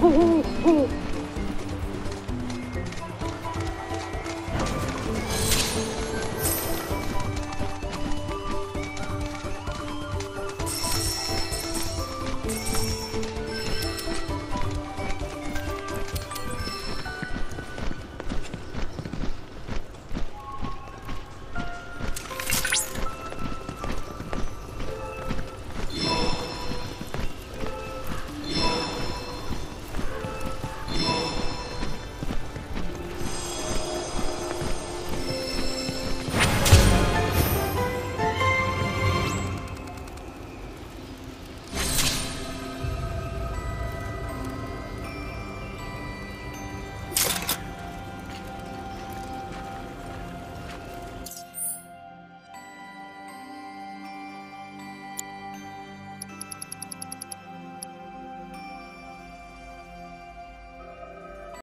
呼呼呼